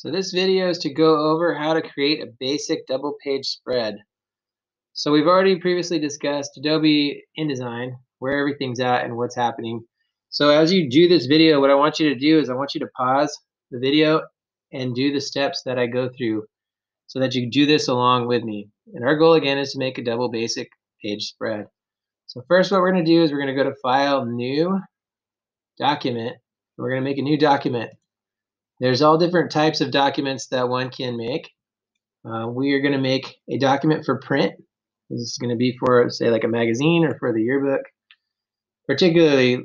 So this video is to go over how to create a basic double page spread. So we've already previously discussed Adobe InDesign, where everything's at and what's happening. So as you do this video, what I want you to do is I want you to pause the video and do the steps that I go through so that you do this along with me. And our goal again is to make a double basic page spread. So first what we're going to do is we're going to go to File, New, Document. We're going to make a new document. There's all different types of documents that one can make. Uh, we are going to make a document for print. This is going to be for, say, like a magazine or for the yearbook. Particularly,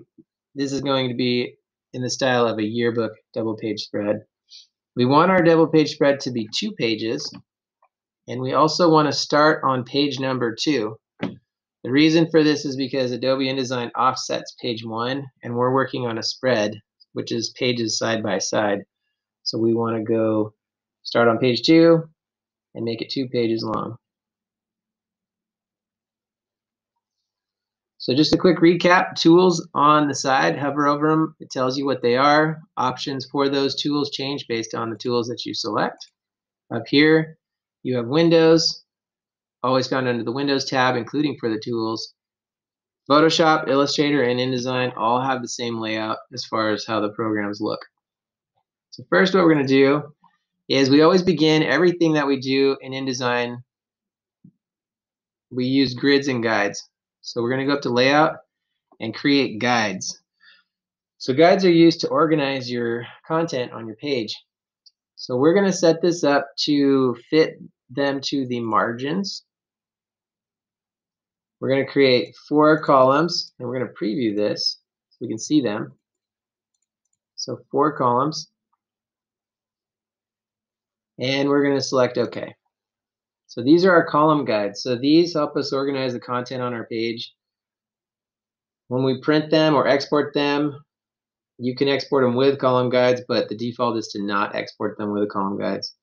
this is going to be in the style of a yearbook double page spread. We want our double page spread to be two pages, and we also want to start on page number two. The reason for this is because Adobe InDesign offsets page one, and we're working on a spread, which is pages side by side. So we want to go start on page two and make it two pages long. So just a quick recap, tools on the side, hover over them, it tells you what they are. Options for those tools change based on the tools that you select. Up here, you have Windows, always found under the Windows tab, including for the tools. Photoshop, Illustrator, and InDesign all have the same layout as far as how the programs look. So first what we're going to do is we always begin everything that we do in InDesign, we use grids and guides. So we're going to go up to layout and create guides. So guides are used to organize your content on your page. So we're going to set this up to fit them to the margins. We're going to create four columns and we're going to preview this so we can see them. So four columns and we're going to select OK. So these are our column guides. So these help us organize the content on our page. When we print them or export them, you can export them with column guides, but the default is to not export them with the column guides.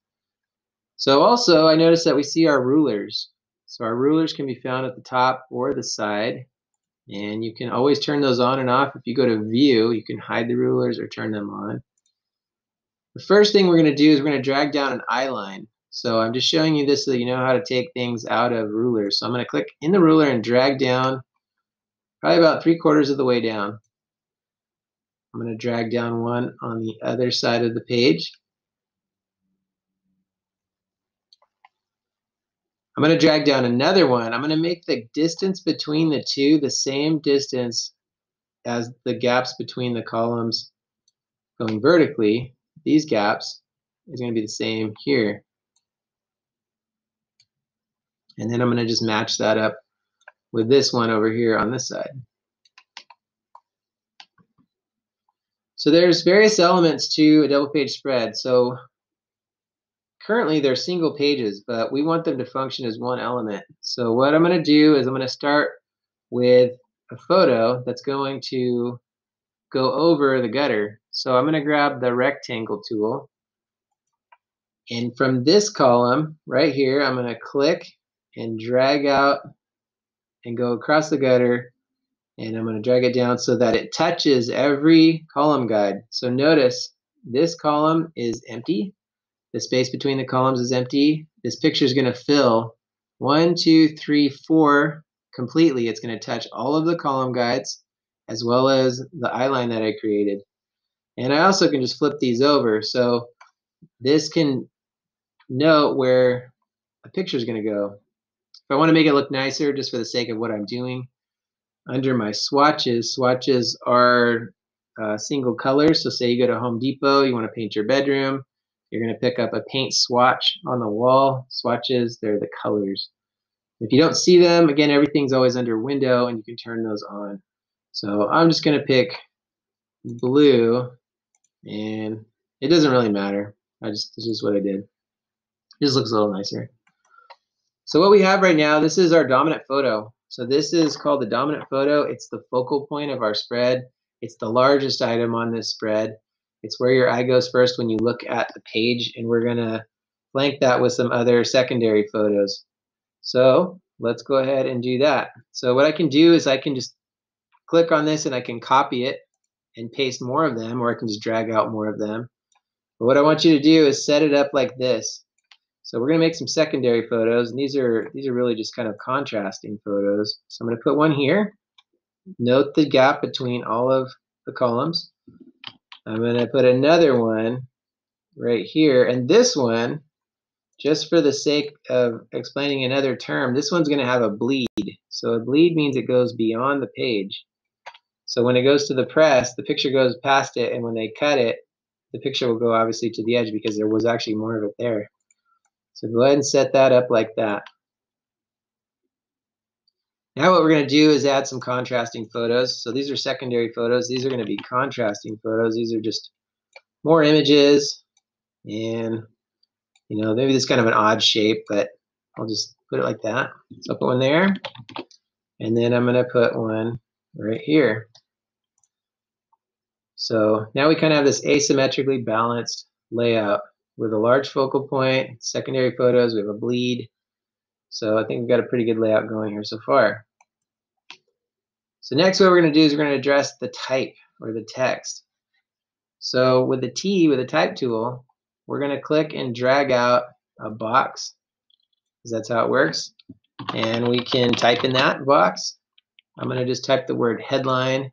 So also, I noticed that we see our rulers. So our rulers can be found at the top or the side, and you can always turn those on and off. If you go to View, you can hide the rulers or turn them on. The first thing we're going to do is we're going to drag down an eye line. So I'm just showing you this so that you know how to take things out of rulers. So I'm going to click in the ruler and drag down probably about three quarters of the way down. I'm going to drag down one on the other side of the page. I'm going to drag down another one. I'm going to make the distance between the two the same distance as the gaps between the columns going vertically these gaps is going to be the same here. And then I'm going to just match that up with this one over here on this side. So there's various elements to a double page spread. So currently they're single pages, but we want them to function as one element. So what I'm going to do is I'm going to start with a photo that's going to go over the gutter. So I'm going to grab the rectangle tool. And from this column right here, I'm going to click and drag out and go across the gutter. And I'm going to drag it down so that it touches every column guide. So notice this column is empty. The space between the columns is empty. This picture is going to fill one, two, three, four completely. It's going to touch all of the column guides as well as the eyeline that I created. And I also can just flip these over. So this can note where a picture is going to go. If I want to make it look nicer, just for the sake of what I'm doing, under my swatches, swatches are uh, single colors. So say you go to Home Depot, you want to paint your bedroom, you're going to pick up a paint swatch on the wall. Swatches, they're the colors. If you don't see them, again, everything's always under window and you can turn those on. So I'm just going to pick blue and it doesn't really matter. I just, this is what I did. It just looks a little nicer. So what we have right now, this is our dominant photo. So this is called the dominant photo. It's the focal point of our spread. It's the largest item on this spread. It's where your eye goes first when you look at the page, and we're going to flank that with some other secondary photos. So let's go ahead and do that. So what I can do is I can just click on this and I can copy it and paste more of them, or I can just drag out more of them. But what I want you to do is set it up like this. So we're going to make some secondary photos, and these are these are really just kind of contrasting photos. So I'm going to put one here. Note the gap between all of the columns. I'm going to put another one right here, and this one, just for the sake of explaining another term, this one's going to have a bleed. So a bleed means it goes beyond the page. So when it goes to the press, the picture goes past it, and when they cut it, the picture will go obviously to the edge because there was actually more of it there. So go ahead and set that up like that. Now what we're going to do is add some contrasting photos. So these are secondary photos. These are going to be contrasting photos. These are just more images and you know maybe this kind of an odd shape but I'll just put it like that. So I'll put one there and then I'm going to put one right here. So now we kind of have this asymmetrically balanced layout with a large focal point, secondary photos, we have a bleed. So I think we've got a pretty good layout going here so far. So next what we're going to do is we're going to address the type or the text. So with the T, with the type tool, we're going to click and drag out a box because that's how it works. And we can type in that box. I'm going to just type the word headline. I'm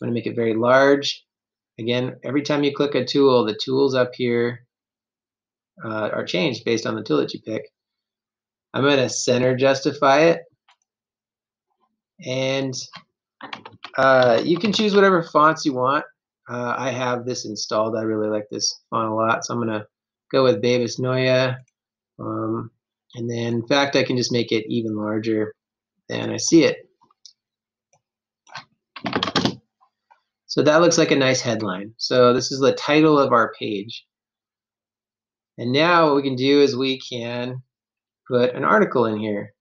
going to make it very large. Again, every time you click a tool, the tools up here uh, are changed based on the tool that you pick. I'm going to center justify it. And uh, you can choose whatever fonts you want. Uh, I have this installed. I really like this font a lot. So I'm going to go with Bebas Neue. Um, and then, in fact, I can just make it even larger than I see it. So that looks like a nice headline. So this is the title of our page. And now what we can do is we can put an article in here.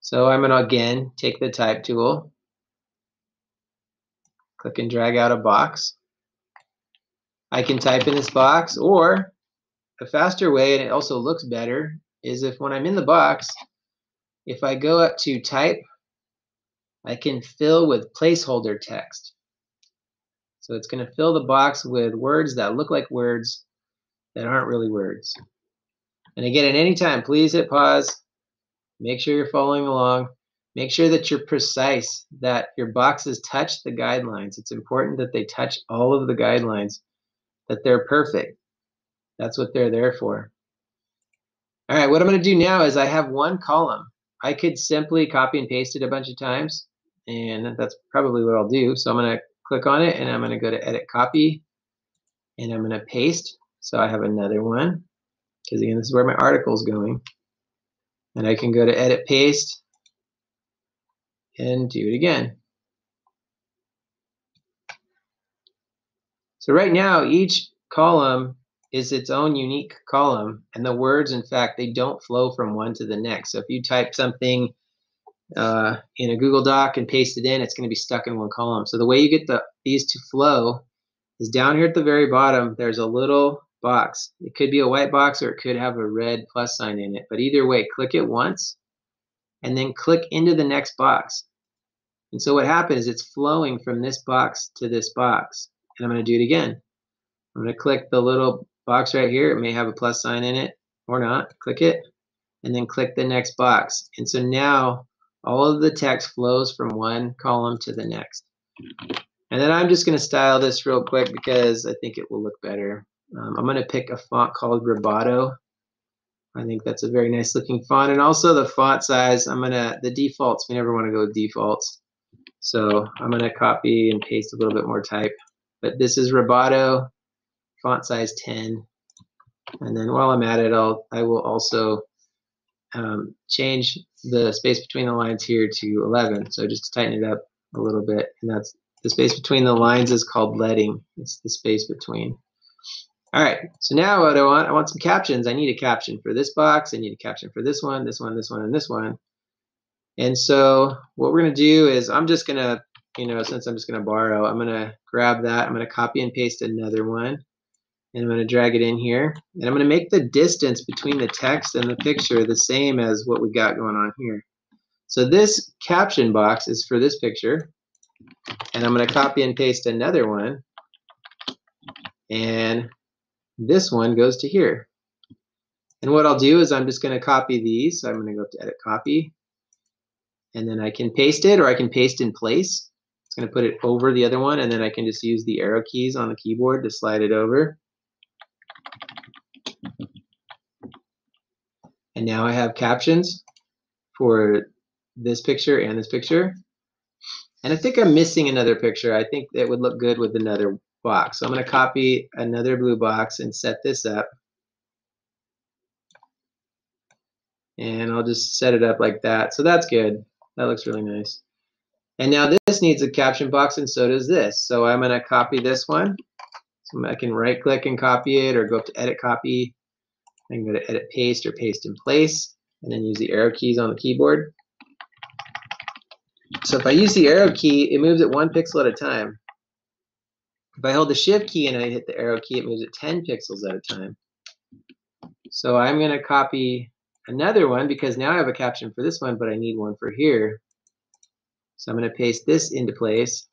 So I'm going to again take the type tool, click and drag out a box. I can type in this box or a faster way, and it also looks better, is if when I'm in the box, if I go up to type, I can fill with placeholder text. So it's going to fill the box with words that look like words that aren't really words. And again, at any time, please hit pause. Make sure you're following along. Make sure that you're precise, that your boxes touch the guidelines. It's important that they touch all of the guidelines, that they're perfect. That's what they're there for. All right, what I'm going to do now is I have one column. I could simply copy and paste it a bunch of times, and that's probably what I'll do. So I'm going to click on it, and I'm going to go to Edit Copy, and I'm going to paste. So I have another one because again, this is where my article is going. And I can go to edit paste and do it again. So right now, each column is its own unique column. And the words, in fact, they don't flow from one to the next. So if you type something uh, in a Google Doc and paste it in, it's going to be stuck in one column. So the way you get the, these to flow is down here at the very bottom, there's a little box. It could be a white box or it could have a red plus sign in it. But either way, click it once and then click into the next box. And so what happens is it's flowing from this box to this box. And I'm going to do it again. I'm going to click the little box right here. It may have a plus sign in it or not. Click it and then click the next box. And so now all of the text flows from one column to the next. And then I'm just going to style this real quick because I think it will look better. Um, I'm going to pick a font called Roboto. I think that's a very nice looking font. And also the font size, I'm going to, the defaults, we never want to go with defaults. So I'm going to copy and paste a little bit more type. But this is Roboto, font size 10. And then while I'm at it, I'll, I will also um, change the space between the lines here to 11. So just to tighten it up a little bit. And that's the space between the lines is called leading. It's the space between. All right, so now what I want, I want some captions. I need a caption for this box. I need a caption for this one, this one, this one, and this one. And so what we're going to do is I'm just going to, you know, since I'm just going to borrow, I'm going to grab that. I'm going to copy and paste another one. And I'm going to drag it in here. And I'm going to make the distance between the text and the picture the same as what we got going on here. So this caption box is for this picture. And I'm going to copy and paste another one. And this one goes to here. And what I'll do is I'm just going to copy these. So I'm going to go up to edit copy. And then I can paste it or I can paste in place. It's going to put it over the other one and then I can just use the arrow keys on the keyboard to slide it over. And now I have captions for this picture and this picture. And I think I'm missing another picture. I think it would look good with another box. So I'm going to copy another blue box and set this up. And I'll just set it up like that. So that's good. That looks really nice. And now this needs a caption box and so does this. So I'm going to copy this one. So I can right click and copy it or go up to edit copy. I can go to edit paste or paste in place and then use the arrow keys on the keyboard. So if I use the arrow key, it moves it one pixel at a time. If I hold the shift key and I hit the arrow key, it moves it 10 pixels at a time. So I'm going to copy another one because now I have a caption for this one, but I need one for here. So I'm going to paste this into place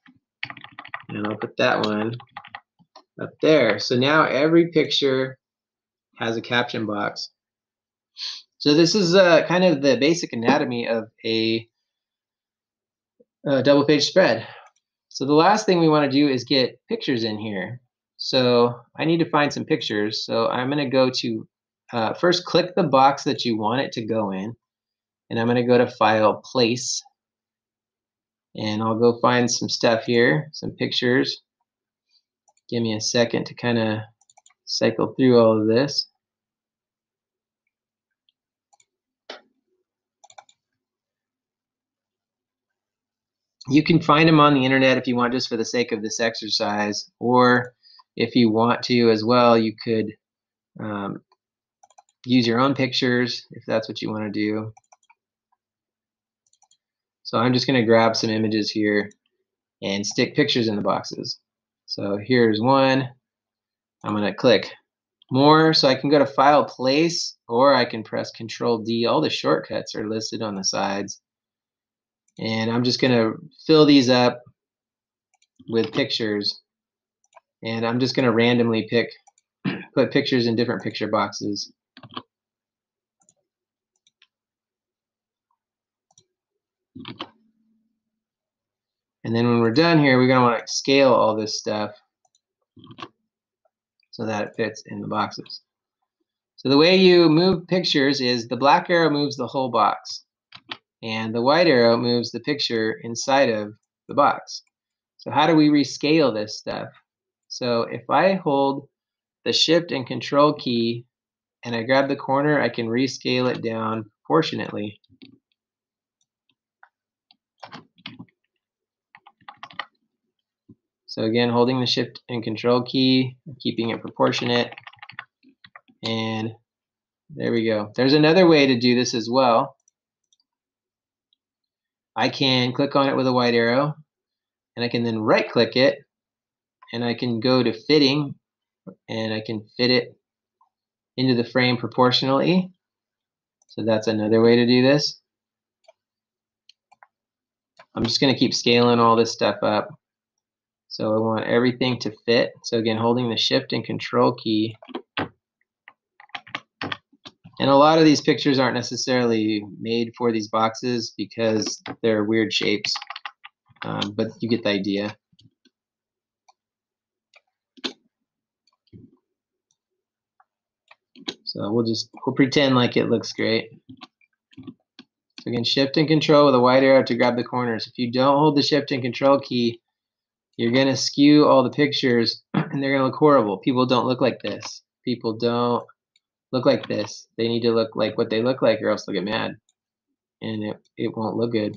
and I'll put that one up there. So now every picture has a caption box. So this is uh, kind of the basic anatomy of a, a double page spread. So the last thing we want to do is get pictures in here. So I need to find some pictures. So I'm going to go to uh, first click the box that you want it to go in. And I'm going to go to File, Place. And I'll go find some stuff here, some pictures. Give me a second to kind of cycle through all of this. You can find them on the internet if you want just for the sake of this exercise, or if you want to as well, you could um, use your own pictures if that's what you want to do. So I'm just going to grab some images here and stick pictures in the boxes. So here's one. I'm going to click more so I can go to file place or I can press control D. All the shortcuts are listed on the sides. And I'm just going to fill these up with pictures. And I'm just going to randomly pick, put pictures in different picture boxes. And then when we're done here, we're going to want to scale all this stuff so that it fits in the boxes. So the way you move pictures is the black arrow moves the whole box and the white arrow moves the picture inside of the box. So how do we rescale this stuff? So if I hold the shift and control key and I grab the corner, I can rescale it down proportionately. So again, holding the shift and control key, keeping it proportionate. And there we go. There's another way to do this as well. I can click on it with a white arrow and I can then right click it and I can go to fitting and I can fit it into the frame proportionally. So that's another way to do this. I'm just going to keep scaling all this stuff up. So I want everything to fit. So again, holding the shift and control key. And a lot of these pictures aren't necessarily made for these boxes because they're weird shapes, um, but you get the idea. So we'll just we'll pretend like it looks great. So again, shift and control with a white arrow to grab the corners. If you don't hold the shift and control key, you're going to skew all the pictures and they're going to look horrible. People don't look like this. People don't look like this. They need to look like what they look like or else they'll get mad. And it, it won't look good.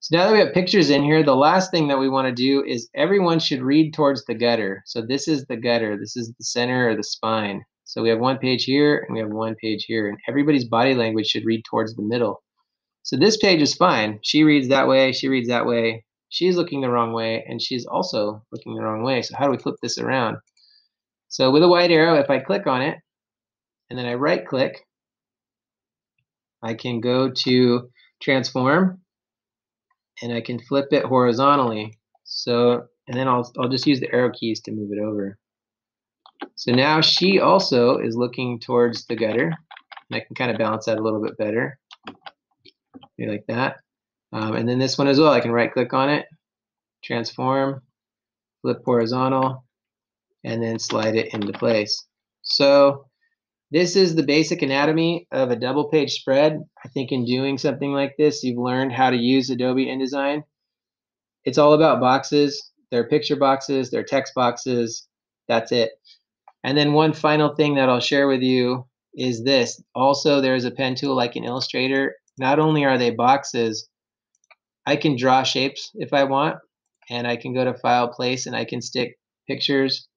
So now that we have pictures in here, the last thing that we want to do is everyone should read towards the gutter. So this is the gutter. This is the center or the spine. So we have one page here and we have one page here. And everybody's body language should read towards the middle. So this page is fine. She reads that way. She reads that way she's looking the wrong way and she's also looking the wrong way. So how do we flip this around? So with a white arrow, if I click on it and then I right click, I can go to transform and I can flip it horizontally. So, and then I'll, I'll just use the arrow keys to move it over. So now she also is looking towards the gutter. And I can kind of balance that a little bit better. Maybe like that. Um, and then this one as well, I can right click on it, transform, flip horizontal, and then slide it into place. So this is the basic anatomy of a double page spread. I think in doing something like this, you've learned how to use Adobe InDesign. It's all about boxes. They're picture boxes, they're text boxes. That's it. And then one final thing that I'll share with you is this. Also, there's a pen tool like in Illustrator. Not only are they boxes, I can draw shapes if I want, and I can go to File, Place, and I can stick pictures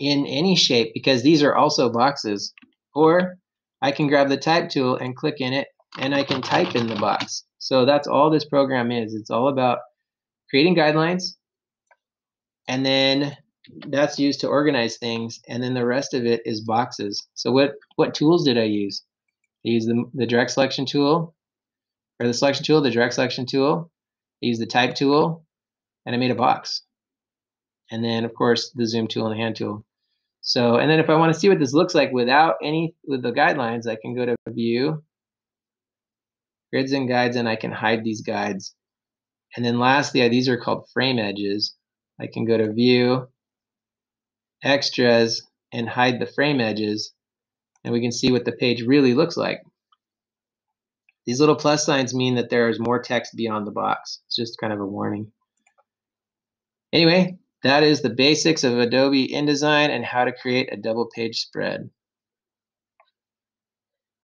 in any shape because these are also boxes. Or I can grab the type tool and click in it and I can type in the box. So that's all this program is. It's all about creating guidelines and then that's used to organize things and then the rest of it is boxes. So what what tools did I use? I used the, the direct selection tool or the selection tool, the direct selection tool. I used the type tool and I made a box and then of course the zoom tool and the hand tool. So, and then if I want to see what this looks like without any, with the guidelines, I can go to view, grids and guides, and I can hide these guides. And then lastly, these are called frame edges. I can go to view, extras, and hide the frame edges. And we can see what the page really looks like. These little plus signs mean that there is more text beyond the box. It's just kind of a warning. Anyway, that is the basics of Adobe InDesign and how to create a double page spread.